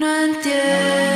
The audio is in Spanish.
No entiendo.